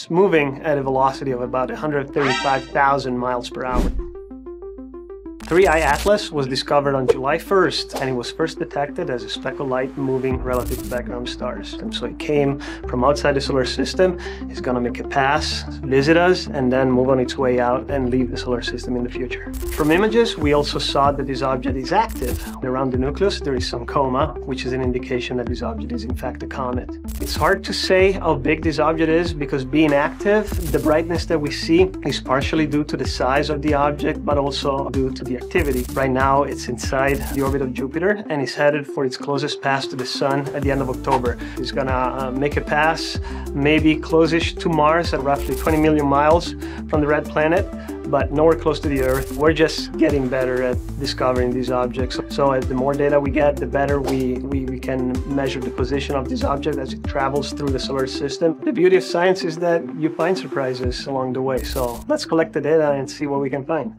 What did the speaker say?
It's moving at a velocity of about 135,000 miles per hour. 3I Atlas was discovered on July 1st and it was first detected as a speck of light moving relative to background stars. And so it came from outside the solar system, it's gonna make a pass, visit us, and then move on its way out and leave the solar system in the future. From images, we also saw that this object is active. Around the nucleus, there is some coma, which is an indication that this object is in fact a comet. It's hard to say how big this object is because being active, the brightness that we see is partially due to the size of the object, but also due to the activity. Right now, it's inside the orbit of Jupiter and is headed for its closest pass to the Sun at the end of October. It's gonna uh, make a pass, maybe close-ish to Mars at roughly 20 million miles from the red planet, but nowhere close to the Earth. We're just getting better at discovering these objects. So the more data we get, the better we, we, we can measure the position of this object as it travels through the solar system. The beauty of science is that you find surprises along the way. So let's collect the data and see what we can find.